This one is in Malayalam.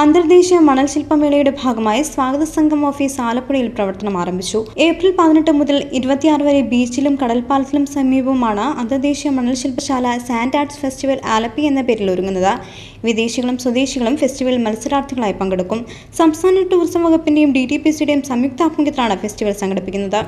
അന്തർദേശീയ മണൽ ശില്പമേളയുടെ ഭാഗമായി സ്വാഗത സംഘം ഓഫീസ് ആലപ്പുഴയിൽ പ്രവർത്തനം ആരംഭിച്ചു. ഏപ്രിൽ പതിനെട്ട് മുതൽ ഇരുപത്തിയാറ് വരെ ബീച്ചിലും കടൽപ്പാലത്തിലും സമീപവുമാണ് അന്തർദേശീയ മണൽ ശില്പശാല സാൻഡ് ആർട്സ് ഫെസ്റ്റിവൽ ആലപ്പി എന്ന പേരിൽ ഒരുങ്ങുന്നത്. വിദേശികളും സ്വദേശികളും ഫെസ്റ്റിവൽ മത്സരാർത്ഥികളായി പങ്കെടുക്കും. സംസ്ഥാന ടൂറിസം വകുപ്പിന്റെയും ഡി ടി പി സിയുടെയും സംയുക്താഭിമുഖ്യത്തിലാണ് ഫെസ്റ്റിവൽ സംഘടിപ്പിക്കുന്നത്.